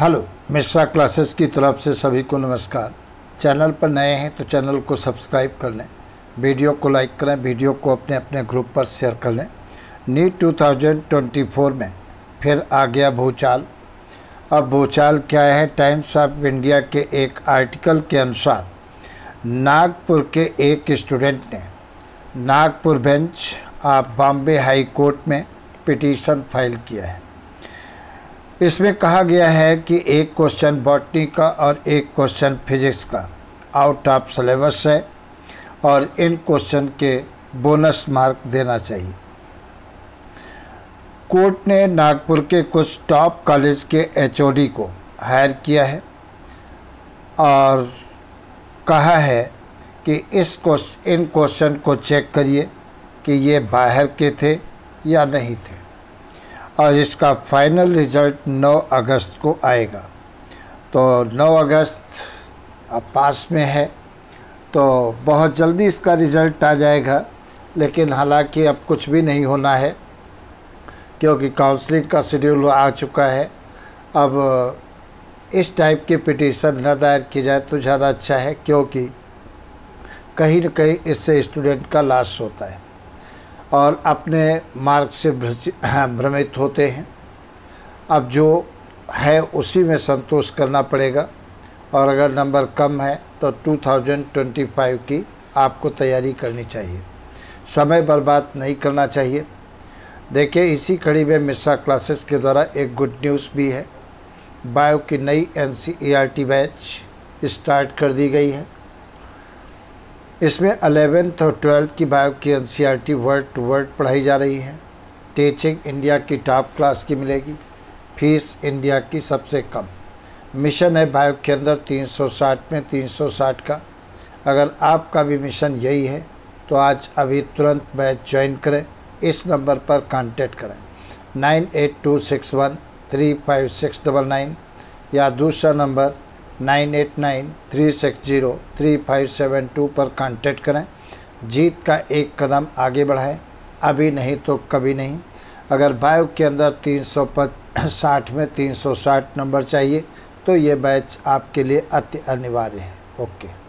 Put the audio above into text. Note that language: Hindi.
हेलो, मिश्रा क्लासेस की तरफ़ से सभी को नमस्कार। चैनल पर नए हैं तो चैनल को सब्सक्राइब कर लें, वीडियो को लाइक करें, वीडियो को अपने अपने ग्रुप पर शेयर कर लें। नीट 2024 में, फिर आ गया भूचाल। अब भूचाल क्या है? टाइम्स ऑफ़ इंडिया के एक आर्टिकल के अनुसार, नागपुर के एक स्टूडेंट ने Nagpur bench of Bombay high court में पिटीशन फ़ाइल किया है। इसमें कहा गया है कि एक क्वेश्चन बॉटनी का और एक क्वेश्चन फिजिक्स का आउट ऑफ़ सिलेबस है और इन क्वेश्चन के बोनस मार्क देना चाहिए। कोर्ट ने नागपुर के कुछ टॉप कॉलेज के एचओडी को हायर किया है और कहा है कि इस क्वेश्चन इन क्वेश्चन को चेक करिए कि ये बाहर के थे या नहीं थे। और इसका फाइनल रिज़ल्ट 9 अगस्त को आएगा। तो 9 अगस्त अब पास में है तो बहुत जल्दी इसका रिज़ल्ट आ जाएगा, लेकिन हालाँकि अब कुछ भी नहीं होना है, क्योंकि काउंसलिंग का शेड्यूल आ चुका है। अब इस टाइप की पिटीशन न दायर की जाए तो ज़्यादा अच्छा है, क्योंकि कहीं न कहीं इससे स्टूडेंट का लाश होता है। और अपने मार्ग से भ्रमित होते हैं। अब जो है उसी में संतोष करना पड़ेगा। और अगर नंबर कम है तो 2025 की आपको तैयारी करनी चाहिए। समय बर्बाद नहीं करना चाहिए। देखिए, इसी कड़ी में मिश्रा क्लासेस के द्वारा एक गुड न्यूज़ भी है। बायो की नई एन बैच स्टार्ट कर दी गई है। इसमें अलेवेंथ और ट्वेल्थ की बायो की एनसीईआरटी वर्ड टू वर्ड पढ़ाई जा रही है। टीचिंग इंडिया की टॉप क्लास की मिलेगी। फ़ीस इंडिया की सबसे कम। मिशन है बायो के अंदर 360 में 360 का। अगर आपका भी मिशन यही है तो आज अभी तुरंत बैच ज्वाइन करें। इस नंबर पर कांटेक्ट करें। Nine eight two six one three five six double nine या दूसरा number nine eight nine three six zero three five seven two पर कांटेक्ट करें। जीत का एक कदम आगे बढ़ाएँ। अभी नहीं तो कभी नहीं। अगर बायो के अंदर तीन सौ साठ में तीन सौ साठ नंबर चाहिए तो ये बैच आपके लिए अति अनिवार्य है। ओके।